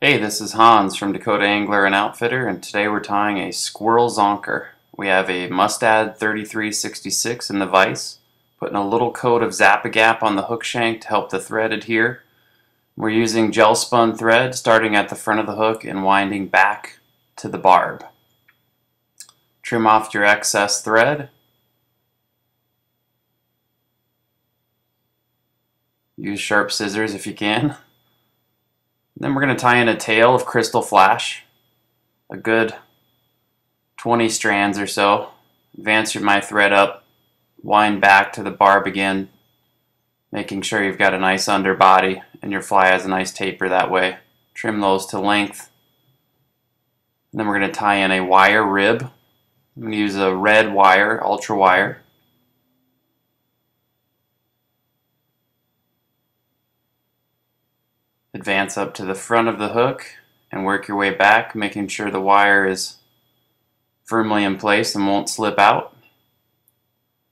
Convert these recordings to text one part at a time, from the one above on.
Hey, this is Hans from Dakota Angler and Outfitter, and today we're tying a squirrel zonker. We have a Mustad 3366 in the vise, putting a little coat of Zap-A-Gap on the hook shank to help the thread adhere. We're using gel spun thread starting at the front of the hook and winding back to the barb. Trim off your excess thread. Use sharp scissors if you can. Then we're going to tie in a tail of crystal flash, a good 20 strands or so. Advance my thread up, wind back to the barb again, making sure you've got a nice underbody and your fly has a nice taper that way. Trim those to length. And then we're going to tie in a wire rib. I'm going to use a red wire, ultra wire. Advance up to the front of the hook and work your way back, making sure the wire is firmly in place and won't slip out.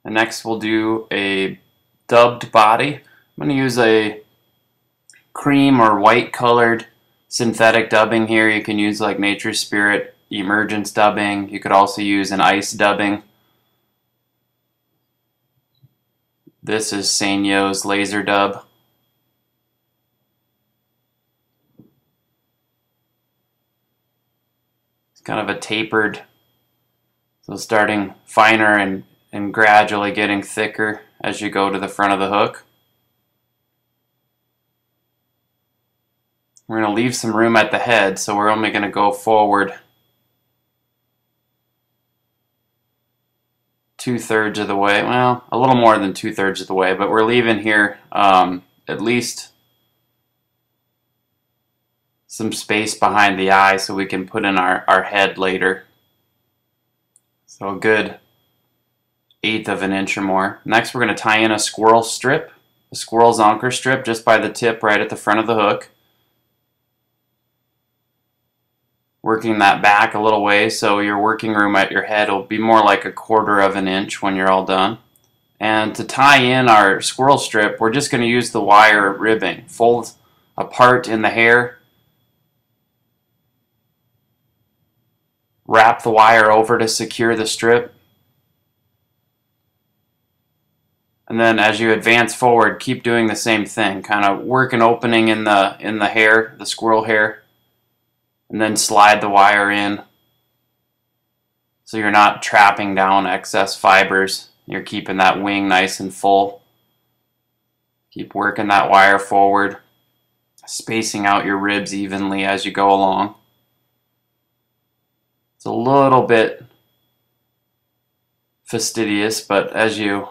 And next we'll do a dubbed body. I'm going to use a cream or white colored synthetic dubbing here. You can use like Nature Spirit emergence dubbing. You could also use an ice dubbing. This is Senyo's laser dub. Kind of a tapered, so starting finer and, and gradually getting thicker as you go to the front of the hook. We're going to leave some room at the head, so we're only going to go forward two-thirds of the way. Well, a little more than two-thirds of the way, but we're leaving here um, at least some space behind the eye so we can put in our, our head later. So a good eighth of an inch or more. Next we're going to tie in a squirrel strip, a squirrel zonker strip just by the tip right at the front of the hook. Working that back a little way so your working room at your head will be more like a quarter of an inch when you're all done. And to tie in our squirrel strip, we're just going to use the wire ribbing. Fold apart in the hair wrap the wire over to secure the strip. And then as you advance forward, keep doing the same thing. Kind of work an opening in the, in the hair, the squirrel hair, and then slide the wire in so you're not trapping down excess fibers. You're keeping that wing nice and full. Keep working that wire forward, spacing out your ribs evenly as you go along. It's a little bit fastidious, but as you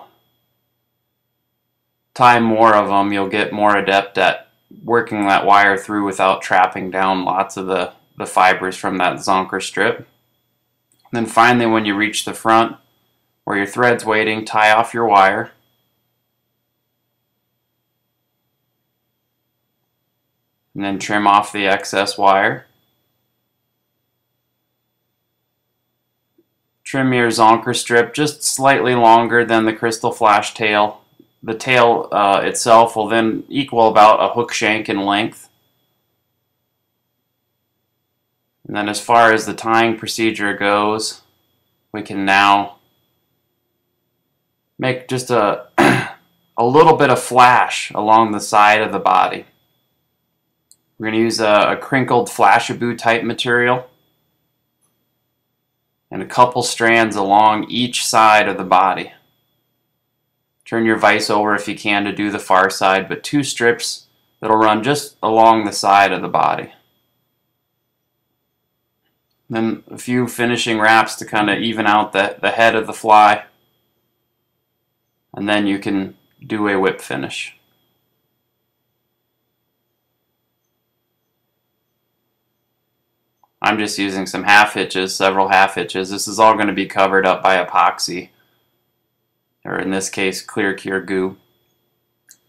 tie more of them, you'll get more adept at working that wire through without trapping down lots of the, the fibers from that zonker strip. And then finally, when you reach the front, where your thread's waiting, tie off your wire. And then trim off the excess wire. Your zonker strip just slightly longer than the crystal flash tail. The tail uh, itself will then equal about a hook shank in length. And then as far as the tying procedure goes, we can now make just a, a little bit of flash along the side of the body. We're going to use a, a crinkled Flashabou type material and a couple strands along each side of the body. Turn your vise over if you can to do the far side, but two strips that'll run just along the side of the body. Then a few finishing wraps to kind of even out the, the head of the fly. And then you can do a whip finish. I'm just using some half hitches, several half hitches. This is all going to be covered up by epoxy, or in this case, clear cure goo.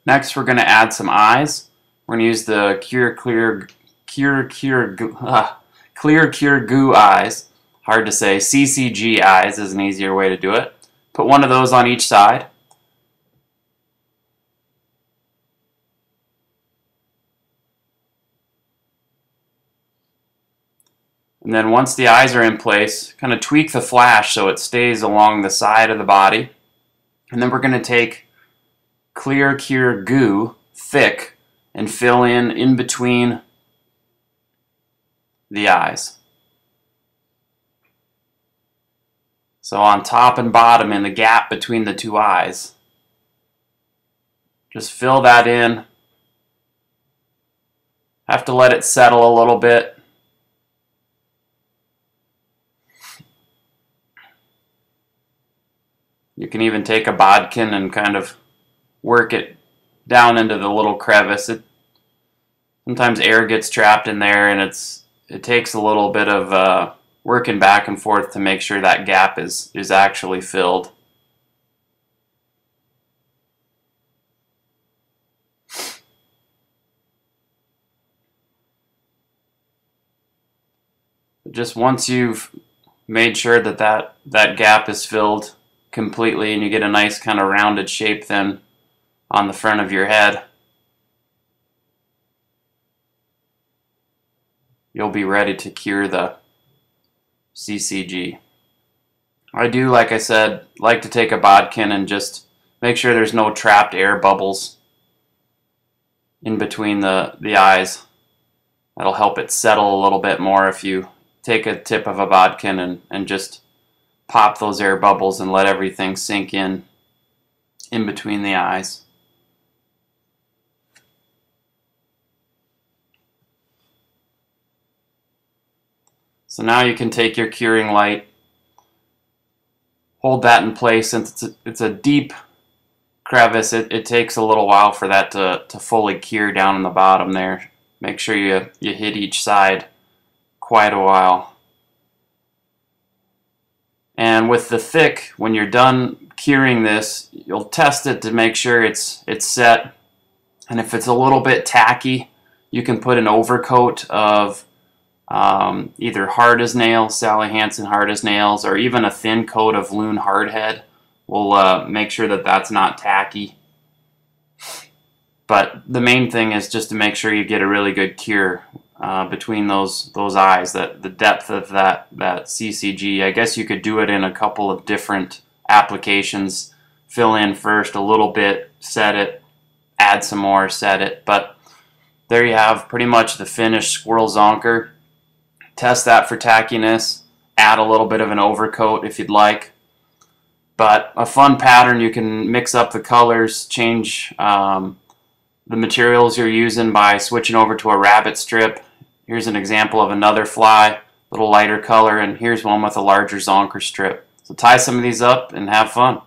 Next, we're going to add some eyes. We're going to use the cure clear cure cure uh, clear cure goo eyes. Hard to say. CCG eyes is an easier way to do it. Put one of those on each side. And then once the eyes are in place, kind of tweak the flash so it stays along the side of the body. And then we're going to take clear cure goo, thick, and fill in in between the eyes. So on top and bottom in the gap between the two eyes. Just fill that in. Have to let it settle a little bit. You can even take a bodkin and kind of work it down into the little crevice. It, sometimes air gets trapped in there and it's it takes a little bit of uh, working back and forth to make sure that gap is, is actually filled. Just once you've made sure that, that that gap is filled completely and you get a nice kind of rounded shape then on the front of your head, you'll be ready to cure the CCG. I do, like I said, like to take a bodkin and just make sure there's no trapped air bubbles in between the, the eyes. That'll help it settle a little bit more if you take a tip of a bodkin and, and just pop those air bubbles and let everything sink in in between the eyes. So now you can take your curing light, hold that in place since it's a, it's a deep crevice. It, it takes a little while for that to, to fully cure down in the bottom there. Make sure you, you hit each side quite a while. And with the thick, when you're done curing this, you'll test it to make sure it's, it's set. And if it's a little bit tacky, you can put an overcoat of um, either hard as nails, Sally Hansen hard as nails, or even a thin coat of Loon Hardhead. We'll uh, make sure that that's not tacky. But the main thing is just to make sure you get a really good cure uh, between those those eyes. That the depth of that that CCG. I guess you could do it in a couple of different applications. Fill in first a little bit, set it, add some more, set it. But there you have pretty much the finished squirrel zonker test that for tackiness, add a little bit of an overcoat if you'd like. But a fun pattern, you can mix up the colors, change um, the materials you're using by switching over to a rabbit strip. Here's an example of another fly, a little lighter color, and here's one with a larger zonker strip. So tie some of these up and have fun.